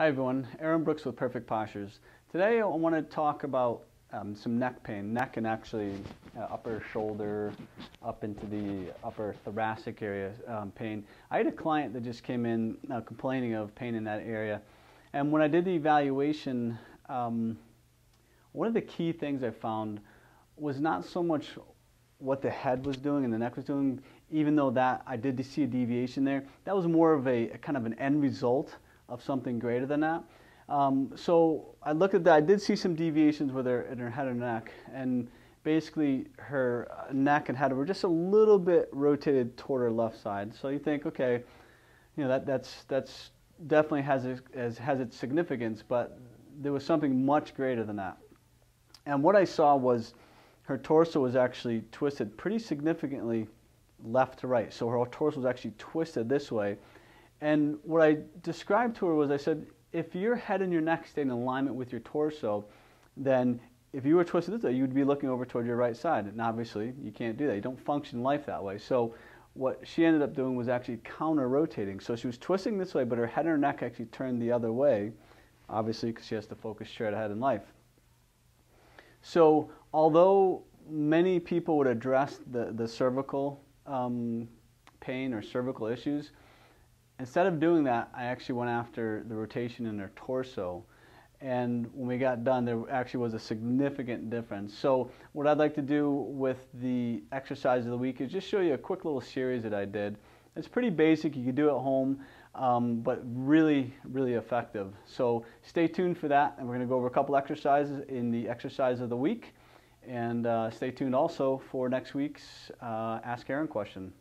Hi everyone, Aaron Brooks with Perfect Postures. Today I want to talk about um, some neck pain, neck and actually uh, upper shoulder, up into the upper thoracic area um, pain. I had a client that just came in uh, complaining of pain in that area. And when I did the evaluation, um, one of the key things I found was not so much what the head was doing and the neck was doing, even though that I did see a deviation there. That was more of a, a kind of an end result of something greater than that. Um, so I looked at that. I did see some deviations with her in her head and neck, and basically her neck and head were just a little bit rotated toward her left side. So you think, okay, you know that that's that's definitely has has, has its significance, but there was something much greater than that. And what I saw was her torso was actually twisted pretty significantly left to right. So her torso was actually twisted this way and what I described to her was I said, if your head and your neck stay in alignment with your torso, then if you were twisted this way, you'd be looking over toward your right side. And obviously, you can't do that. You don't function life that way. So what she ended up doing was actually counter-rotating. So she was twisting this way, but her head and her neck actually turned the other way, obviously because she has to focus straight ahead in life. So although many people would address the, the cervical um, pain or cervical issues, Instead of doing that, I actually went after the rotation in their torso. And when we got done, there actually was a significant difference. So what I'd like to do with the exercise of the week is just show you a quick little series that I did. It's pretty basic. You can do it at home, um, but really, really effective. So stay tuned for that. And we're going to go over a couple exercises in the exercise of the week. And uh, stay tuned also for next week's uh, Ask Aaron question.